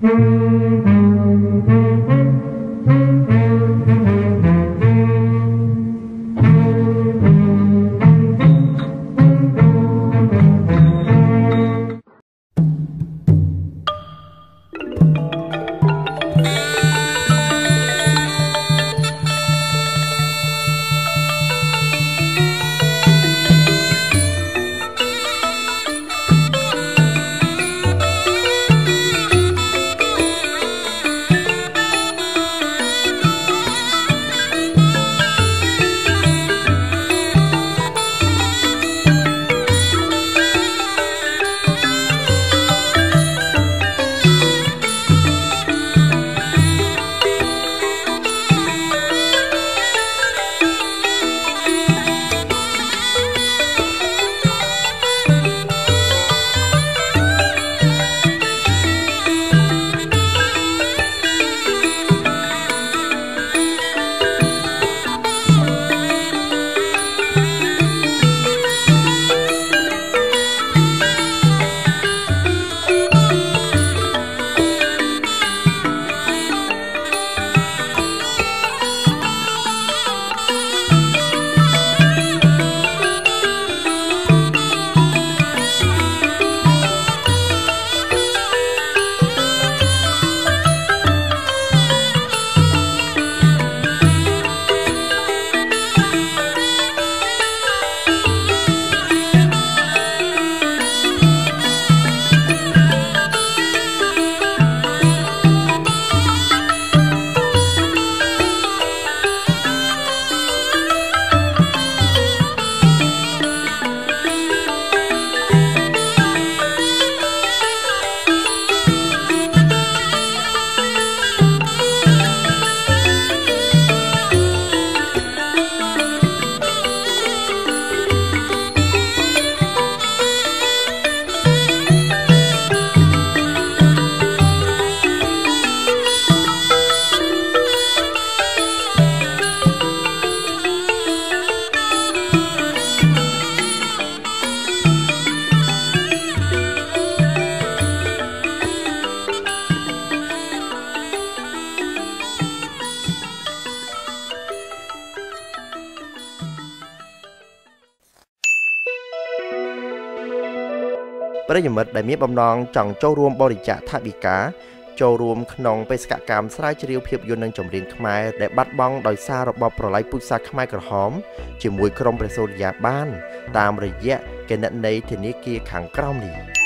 Thank you. ប្រិយមិត្តដែលមានបំណងចង់ចូលរួមបរិច្ចាគថវិកាចូលរួមក្នុងបេសកកម្មស្រាវជ្រាវភាពយន្តនិងចម្រៀងខ្មែរដែលបាត់បង់ដោយសាររបបប្រល័យពូជសាសន៍ខ្មែរក្រហម ជាមួយក្រុមព្រះសូរិយាបាន តាមរយៈគណនីធនាគារខាងក្រោមនេះ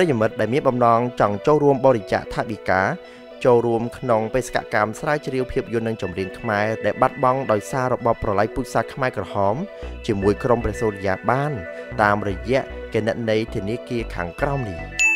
ប្រិយមិត្តដែលមានបំណងចង់ចូលរួមបរិច្ចាគថវិកាចូលរួមក្នុងបេសកកម្មស្រាវជ្រាវភាពយន្តនិងចម្រៀងខ្មែរដែលបាត់បង់ដោយសាររបបប្រល័យពូជសាសន៍ខ្មែរក្រហមជាមួយក្រុមព្រះសូរិយាបាន តាមរយៈគណនីធនាគារខាងក្រោមនេះ